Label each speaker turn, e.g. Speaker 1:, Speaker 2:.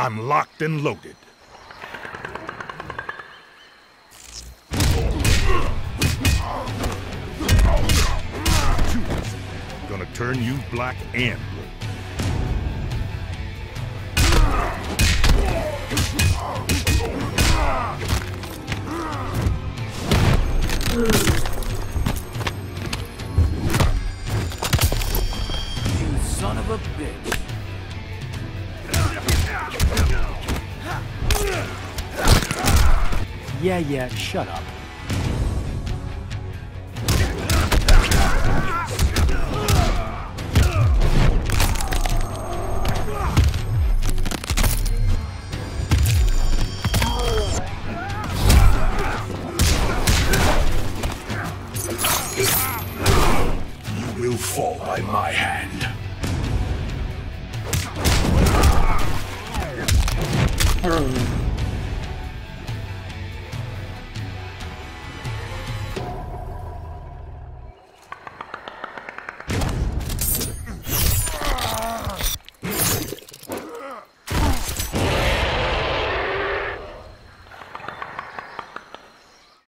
Speaker 1: I'm locked and loaded. Gonna turn you black and blue.
Speaker 2: You son of a bitch.
Speaker 3: Yeah, yeah, shut up.
Speaker 4: You will fall by my hand.
Speaker 5: Hmm.